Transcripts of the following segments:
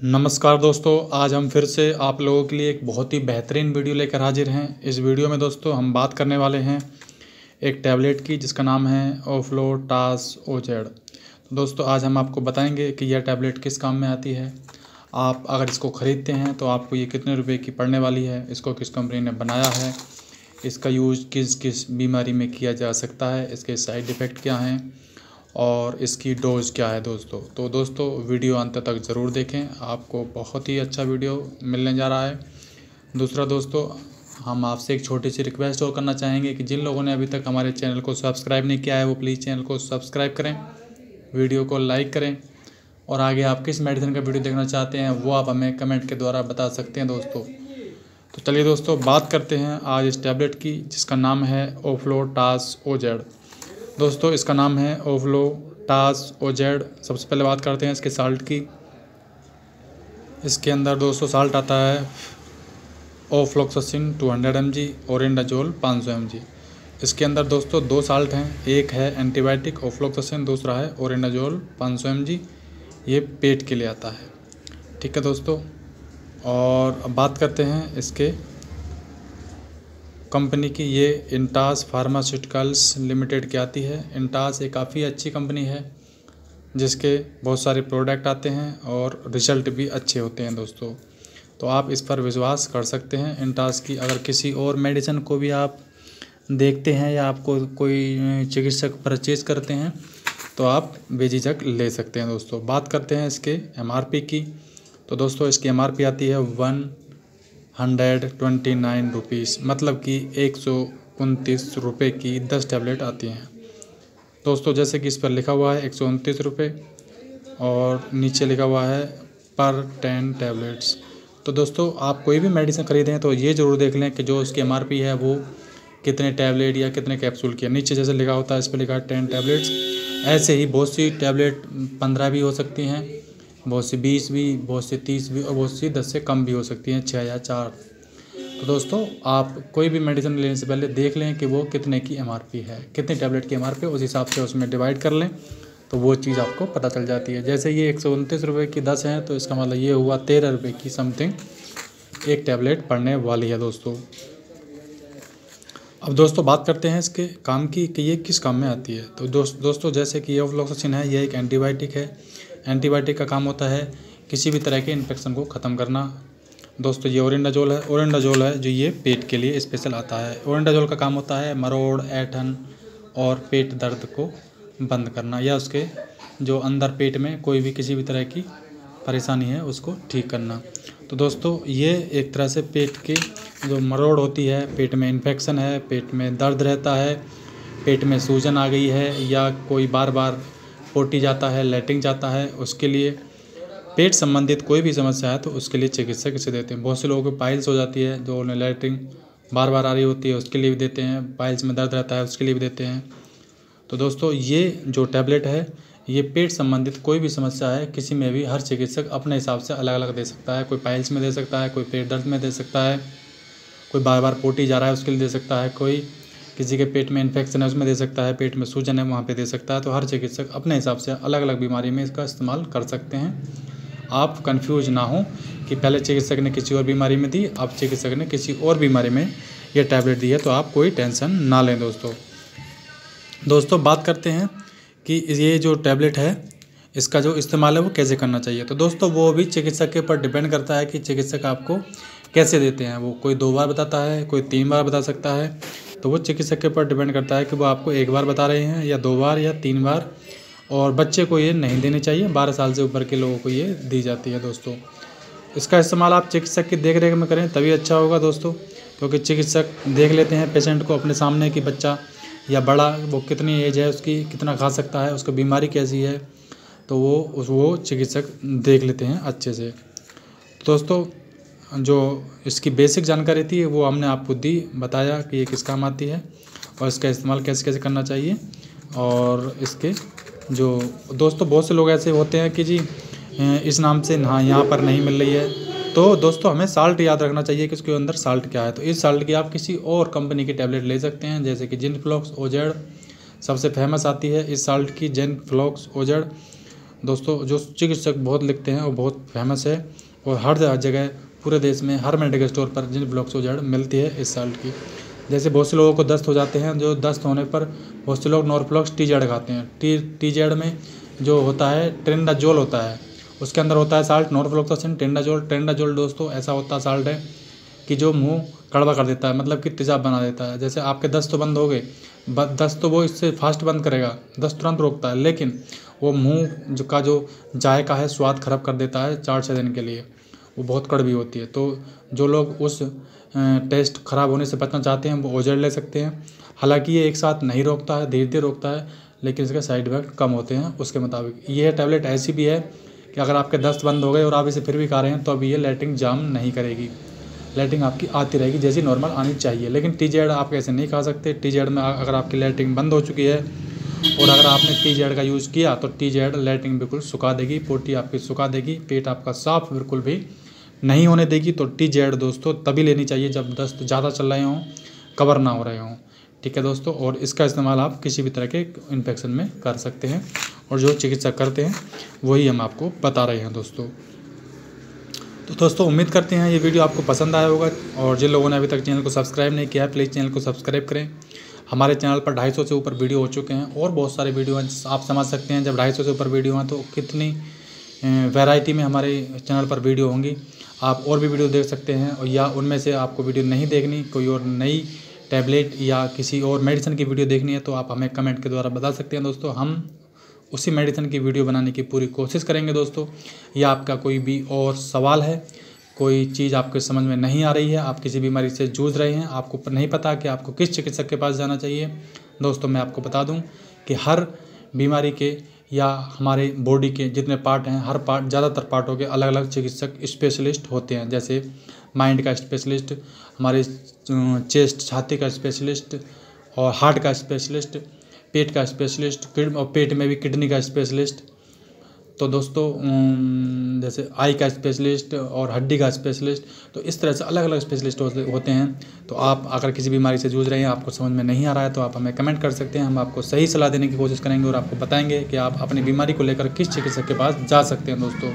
नमस्कार दोस्तों, आज हम फिर से आप लोगों के लिए एक बहुत ही बेहतरीन वीडियो लेकर हाजिर हैं। इस वीडियो में दोस्तों, हम बात करने वाले हैं एक टैबलेट की, जिसका नाम है ओफ्लो टास ओजेड। तो दोस्तों, आज हम आपको बताएँगे कि यह टैबलेट किस काम में आती है। आप अगर इसको ख़रीदते हैं तो आपको ये कितने रुपए की पड़ने वाली है, इसको किस कंपनी ने बनाया है, इसका यूज़ किस किस बीमारी में किया जा सकता है, इसके साइड इफ़ेक्ट क्या हैं और इसकी डोज़ क्या है दोस्तों? तो दोस्तों, वीडियो अंत तक ज़रूर देखें। आपको बहुत ही अच्छा वीडियो मिलने जा रहा है। दूसरा दोस्तों, हम आपसे एक छोटी सी रिक्वेस्ट और करना चाहेंगे कि जिन लोगों ने अभी तक हमारे चैनल को सब्सक्राइब नहीं किया है, वो प्लीज़ चैनल को सब्सक्राइब करें, वीडियो को लाइक करें और आगे आप किस मेडिसिन का वीडियो देखना चाहते हैं, वो आप हमें कमेंट के द्वारा बता सकते हैं दोस्तों। तो चलिए दोस्तों, बात करते हैं आज इस टैबलेट की, जिसका नाम है ओफ्लो टास ओजेड दोस्तों, इसका नाम है ओवलो, टास, ओजेड। सबसे पहले बात करते हैं इसके साल्ट की। इसके अंदर दोस्तों साल्ट आता है। Ofloxacin 200 hundred M G, ornidazole 500 M G. इसके अंदर दोस्तों दो साल्ट हैं। एक है एंटीबायोटिक ओफ्लोक्सिन दूसरा है ओरेंडाजोल 500 एम जी। ये पेट के लिए आता है। ठीक है दोस्तों, और अब बात करते हैं इसके कंपनी की ये इंटास फार्मास्यूटिकल्स लिमिटेड की आती है। इंटास एक काफ़ी अच्छी कंपनी है, जिसके बहुत सारे प्रोडक्ट आते हैं और रिज़ल्ट भी अच्छे होते हैं दोस्तों। तो आप इस पर विश्वास कर सकते हैं, इंटास की। अगर किसी और मेडिसिन को भी आप देखते हैं या आपको कोई चिकित्सक परचेज करते हैं तो आप बेझिझक ले सकते हैं दोस्तों। बात करते हैं इसके एमआरपी की। तो दोस्तों, इसकी एमआरपी आती है one hundred twenty nine rupees मतलब कि एक सौ उनतीस रुपये की दस टैबलेट आती हैं। दोस्तों, जैसे कि इस पर लिखा हुआ है, एक सौ उनतीस रुपये और नीचे लिखा हुआ है, पर टेन टैबलेट्स तो दोस्तों, आप कोई भी मेडिसिन ख़रीदें तो ये ज़रूर देख लें कि जो उसकी एम है, वो कितने टैबलेट या कितने कैप्सूल की है। नीचे जैसे लिखा होता है, इस पर लिखा है टेन टैबलेट्स ऐसे ही बहुत सी टैबलेट पंद्रह भी हो सकती हैं। बहुत सी बीस भी, बहुत सी तीस भी और बहुत सी दस से कम भी हो सकती हैं, छः या चार। तो दोस्तों, आप कोई भी मेडिसिन लेने से पहले देख लें कि वो कितने की एमआरपी है, कितने टैबलेट की एम उस हिसाब से उसमें डिवाइड कर लें तो वो चीज़ आपको पता चल जाती है। जैसे ये एक सौ उनतीस रुपये की दस हैं तो इसका मतलब ये हुआ तेरह रुपये की समथिंग एक टैबलेट पड़ने वाली है दोस्तों। अब दोस्तों, बात करते हैं इसके काम की, कि ये किस काम में आती है? तो दोस्त, दोस्तों, जैसे कि ये ओफ्लोक्सिन है, ये एक एंटीबायोटिक है एंटीबायोटिक का काम होता है, किसी भी तरह के इन्फेक्शन को ख़त्म करना। दोस्तों, ये ओरेंडाजोल है। ओरेंडाजोल है जो ये पेट के लिए स्पेशल आता है। ओरेंडाजोल का काम होता है मरोड़, ऐठन और पेट दर्द को बंद करना या उसके जो अंदर पेट में कोई भी किसी भी तरह की परेशानी है, उसको ठीक करना। तो दोस्तों, ये एक तरह से पेट के जो मरोड़ होती है, पेट में इन्फेक्शन है, पेट में दर्द रहता है, पेट में सूजन आ गई है या कोई बार बार पोटी जाता है लेटिंग जाता है, उसके लिए पेट संबंधित कोई भी समस्या है तो उसके लिए चिकित्सक इसे देते हैं? बहुत से लोगों को पाइल्स हो जाती है, जो उन्हें लेटरिंग बार बार आ रही होती है, उसके लिए भी देते हैं, पाइल्स में दर्द रहता है, उसके लिए भी देते हैं। तो दोस्तों, ये जो टैबलेट है, ये पेट संबंधित कोई भी समस्या है, किसी में भी हर चिकित्सक अपने हिसाब से अलग अलग दे सकता है। कोई पाइल्स में दे सकता है, कोई पेट दर्द में दे सकता है, कोई बार बार पोटी जा रहा है, उसके लिए दे सकता है, कोई किसी के पेट में इन्फेक्शन है, उसमें दे सकता है, पेट में सूजन है, वहाँ पे दे सकता है तो हर चिकित्सक अपने हिसाब से अलग अलग बीमारी में इसका इस्तेमाल कर सकते हैं। आप कंफ्यूज ना हो कि पहले चिकित्सक ने किसी और बीमारी में दी, अब चिकित्सक ने किसी और बीमारी में ये टैबलेट दी है तो आप कोई टेंशन ना लें दोस्तों। दोस्तों, बात करते हैं कि ये जो टैबलेट है, इसका जो इस्तेमाल है, वो कैसे करना चाहिए? तो दोस्तों, वो भी चिकित्सक के ऊपर डिपेंड करता है कि चिकित्सक आपको कैसे देते हैं। वो कोई दो बार बताता है, कोई तीन बार बता सकता है तो वो चिकित्सक के ऊपर डिपेंड करता है कि वो आपको एक बार बता रहे हैं या दो बार या तीन बार। और बच्चे को ये नहीं देनी चाहिए। बारह साल से ऊपर के लोगों को ये दी जाती है दोस्तों। इसका इस्तेमाल आप चिकित्सक की देख रेख में करें, तभी अच्छा होगा दोस्तों। क्योंकि चिकित्सक देख लेते हैं पेशेंट को अपने सामने कि बच्चा या बड़ा, वो कितनी एज है, उसकी कितना खा सकता है, उसकी बीमारी कैसी है। तो वो उस, वो चिकित्सक देख लेते हैं अच्छे से। दोस्तों जो इसकी बेसिक जानकारी थी, वो हमने आपको दी, बताया कि ये किस काम आती है और इसका इस्तेमाल कैसे कैसे करना चाहिए। और इसके जो दोस्तों, बहुत से लोग ऐसे होते हैं कि जी इस नाम से हाँ यहाँ पर नहीं मिल रही है। तो दोस्तों, हमें साल्ट याद रखना चाहिए कि उसके अंदर साल्ट क्या है। तो इस साल्ट की आप किसी और कंपनी की टैबलेट ले सकते हैं, जैसे कि जिन फ्लॉक्स ओजेड सबसे फ़ेमस आती है। इस साल्ट की जेन फ्लॉक्स ओजेड दोस्तों, जो चिकित्सक बहुत लिखते हैं, वो बहुत फ़ेमस है और हर जगह पूरे देश में हर मेडिकल स्टोर पर जिन ब्लॉक्स जड़ मिलती है इस साल्ट की। जैसे बहुत से लोगों को दस्त हो जाते हैं, जो दस्त होने पर बहुत से लोग नॉर्फ्लॉक्स टी जेड खाते हैं। टी टी जेड में जो होता है, ट्रेंडाजोल होता है। उसके अंदर होता है साल्ट, नॉर्फ्लॉक्सासिन टेंडाजोल टेंडाजोल दोस्तों, ऐसा होता है साल्ट है कि जो मुँह कड़वा कर देता है मतलब कि तेजाब बना देता है। जैसे आपके दस्त तो बंद हो गए दस्त तो वो इससे फास्ट बंद करेगा, दस्त तुरंत रोकता है, लेकिन वो मुँह का जो जायका है, स्वाद खराब कर देता है चार छः दिन के लिए। वो बहुत कड़वी होती है। तो जो लोग उस टेस्ट ख़राब होने से बचना चाहते हैं, वो ओजर ले सकते हैं। हालाँकि ये एक साथ नहीं रोकता है धीरे धीरे रोकता है, लेकिन इसके साइड इफ़ेक्ट कम होते हैं उसके मुताबिक। ये टैबलेट ऐसी भी है कि अगर आपके दस्त बंद हो गए और आप इसे फिर भी खा रहे हैं तो अभी ये लेटिंग जाम नहीं करेगी। लेटिंग आपकी आती रहेगी जैसी नॉर्मल आनी चाहिए। लेकिन टी जेड आप ऐसे नहीं खा सकते। टी जेड में अगर आपकी लेटिंग बंद हो चुकी है और अगर आपने टी जेड का यूज़ किया तो टी जेड लेटिंग बिल्कुल सुखा देगी, पोटी आपकी सुखा देगी, पेट आपका साफ़ बिल्कुल भी नहीं होने देगी तो टी जेड दोस्तों तभी लेनी चाहिए जब दस्त ज़्यादा चल रहे हों, कवर ना हो रहे हों। ठीक है दोस्तों? और इसका इस्तेमाल आप किसी भी तरह के इन्फेक्शन में कर सकते हैं और जो चिकित्सक करते हैं, वही हम आपको बता रहे हैं दोस्तों। तो दोस्तों, उम्मीद करते हैं ये वीडियो आपको पसंद आया होगा और जिन लोगों ने अभी तक चैनल को सब्सक्राइब नहीं किया है प्लीज़ चैनल को सब्सक्राइब करें। हमारे चैनल पर 250 से ऊपर वीडियो हो चुके हैं और बहुत सारे वीडियो हैं, आप समझ सकते हैं जब 250 से ऊपर वीडियो हैं तो कितनी वैरायटी में हमारे चैनल पर वीडियो होंगी। आप और भी वीडियो देख सकते हैं और या उनमें से आपको वीडियो नहीं देखनी, कोई और नई टैबलेट या किसी और मेडिसिन की वीडियो देखनी है तो आप हमें कमेंट के द्वारा बता सकते हैं दोस्तों। हम उसी मेडिसिन की वीडियो बनाने की पूरी कोशिश करेंगे दोस्तों। या आपका कोई भी और सवाल है, कोई चीज़ आपके समझ में नहीं आ रही है, आप किसी बीमारी से जूझ रहे हैं, आपको नहीं पता कि आपको किस चिकित्सक के पास जाना चाहिए, दोस्तों मैं आपको बता दूँ कि हर बीमारी के या हमारे बॉडी के जितने पार्ट हैं, हर पार्ट ज़्यादातर पार्टों के अलग अलग चिकित्सक स्पेशलिस्ट होते हैं। जैसे माइंड का स्पेशलिस्ट हमारे चेस्ट छाती का स्पेशलिस्ट और हार्ट का स्पेशलिस्ट पेट का स्पेशलिस्ट और पेट में भी किडनी का स्पेशलिस्ट तो दोस्तों जैसे आई का स्पेशलिस्ट और हड्डी का स्पेशलिस्ट तो इस तरह से अलग अलग स्पेशलिस्ट होते हैं। तो आप अगर किसी बीमारी से जूझ रहे हैं, आपको समझ में नहीं आ रहा है तो आप हमें कमेंट कर सकते हैं। हम आपको सही सलाह देने की कोशिश करेंगे और आपको बताएँगे कि आप अपनी बीमारी को लेकर किस चिकित्सक के पास जा सकते हैं, दोस्तों।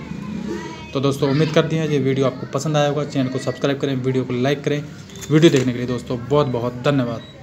तो दोस्तों, उम्मीद करती हैं ये वीडियो आपको पसंद आया होगा। चैनल को सब्सक्राइब करें, वीडियो को लाइक करें। वीडियो देखने के लिए दोस्तों बहुत बहुत धन्यवाद।